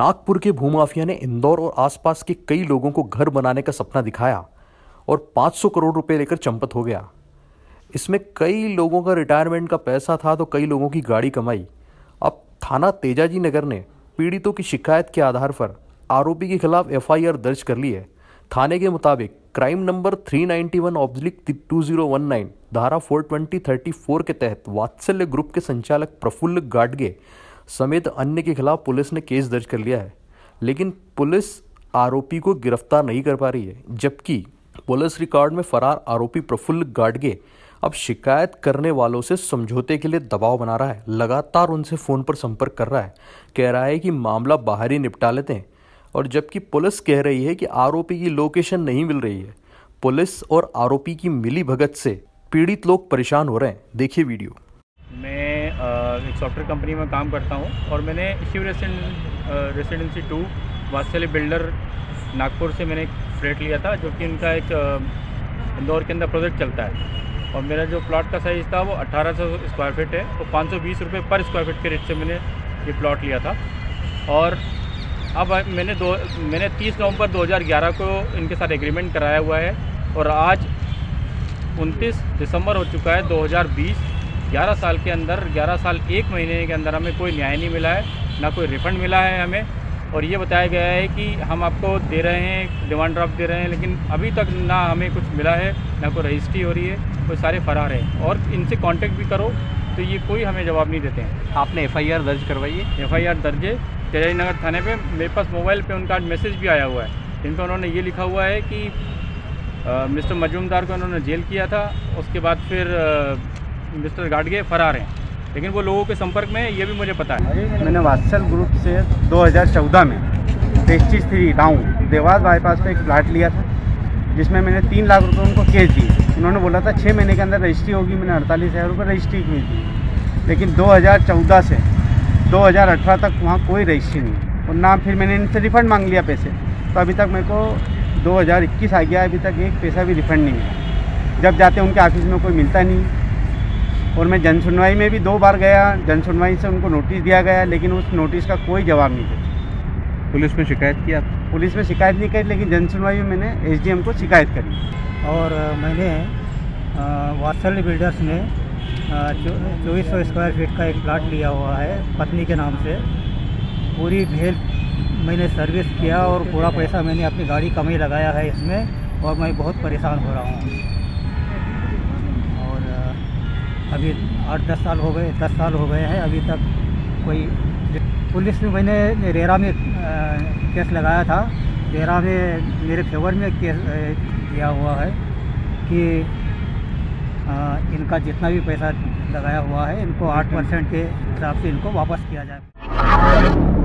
नागपुर के भूमाफिया ने इंदौर और आसपास के कई लोगों को घर बनाने का सपना दिखाया और 500 करोड़ रुपए लेकर चंपत हो गया। इसमें कई लोगों का रिटायरमेंट का पैसा था तो कई लोगों की गाड़ी कमाई। अब थाना तेजाजी नगर ने पीड़ितों की शिकायत के आधार पर आरोपी के खिलाफ एफआईआर दर्ज कर ली है। थाने के मुताबिक crime number 391 ninety one two zero one nine, धारा फोर ट्वेंटी थर्टी फोर के तहत वात्सल्य ग्रुप के संचालक प्रफुल्ल गाडगे समेत अन्य के खिलाफ पुलिस ने केस दर्ज कर लिया है। लेकिन पुलिस आरोपी को गिरफ़्तार नहीं कर पा रही है, जबकि पुलिस रिकॉर्ड में फरार आरोपी प्रफुल्ल गाडगे अब शिकायत करने वालों से समझौते के लिए दबाव बना रहा है। लगातार उनसे फ़ोन पर संपर्क कर रहा है, कह रहा है कि मामला बाहर ही निपटा लेते हैं, और जबकि पुलिस कह रही है कि आरोपी की लोकेशन नहीं मिल रही है। पुलिस और आरोपी की मिली भगत से पीड़ित लोग परेशान हो रहे हैं। देखिए वीडियो। एक सॉफ्टवेयर कंपनी में काम करता हूँ और मैंने Shiv residency two Vatsalya builder Nagpur से मैंने एक फ्लैट लिया था, जो कि उनका एक इंदौर के अंदर प्रोजेक्ट चलता है। और मेरा जो प्लॉट का साइज़ था वो 1800 स्क्वायर फीट है तो पाँच सौ पर स्क्वायर फीट के रेट से मैंने ये प्लॉट लिया था। और अब मैंने दो, मैंने 30 नवंबर 2011 को इनके साथ एग्रीमेंट कराया हुआ है और आज 29 दिसंबर हो चुका है 2020 11 साल के अंदर 11 साल एक महीने के अंदर हमें कोई न्याय नहीं मिला है ना कोई रिफ़ंड मिला है हमें। और ये बताया गया है कि हम आपको दे रहे हैं डिमांड ड्राफ्ट दे रहे हैं लेकिन अभी तक ना हमें कुछ मिला है ना कोई रजिस्ट्री हो रही है कोई सारे फरार हैं। और इनसे कांटेक्ट भी करो तो ये कोई हमें जवाब नहीं देते हैं। आपने एफआईआर दर्ज करवाई है? एफ़ दर्ज है। तेजाई नगर थाने पर मेरे पास मोबाइल पर उनका मैसेज भी आया हुआ है जिन पर उन्होंने ये लिखा हुआ है कि मिस्टर मजूमदार को उन्होंने जेल किया था उसके बाद फिर मिस्टर गाडगे फरार हैं। लेकिन वो लोगों के संपर्क में ये भी मुझे पता है। मैंने वात्सल ग्रुप से 2014 में टेस्टिस थ्री टाउन देवास बाईपास पे एक प्लाट लिया था, जिसमें मैंने तीन लाख रुपए उनको केस दिए। उन्होंने बोला था छः महीने के अंदर रजिस्ट्री होगी, मैंने अड़तालीस हज़ार रुपये रजिस्ट्री की थी। लेकिन 2014 से 2018 तक वहाँ कोई रजिस्ट्री नहीं और ना फिर मैंने इनसे रिफ़ंड मांग लिया पैसे। तो अभी तक मेरे को 2021 आ गया अभी तक एक पैसा भी रिफ़ंड नहीं मिला। जब जाते उनके ऑफ़िस में कोई मिलता नहीं। और मैं जन सुनवाई में भी दो बार गया जन सुनवाई से उनको नोटिस दिया गया लेकिन उस नोटिस का कोई जवाब नहीं दिया। पुलिस में शिकायत किया पुलिस में शिकायत नहीं करी लेकिन जन सुनवाई में मैंने एसडीएम को शिकायत करी। और मैंने वात्सल्य बिल्डर्स में चौबीस सौ स्क्वायर फीट का एक प्लाट लिया हुआ है पत्नी के नाम से। पूरी भेल मैंने सर्विस किया और पूरा पैसा मैंने अपनी गाड़ी कम ही लगाया है इसमें और मैं बहुत परेशान हो रहा हूँ। अभी आठ दस साल हो गए दस साल हो गए हैं अभी तक कोई पुलिस में मैंने रेरा में केस लगाया था। रेरा में मेरे फेवर में केस दिया हुआ है कि इनका जितना भी पैसा लगाया हुआ है इनको आठ परसेंट के हिसाब से इनको वापस किया जाए।